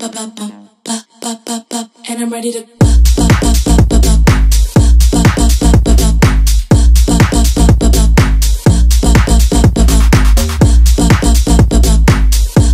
ba ba ba ba ba ba and I'm ready to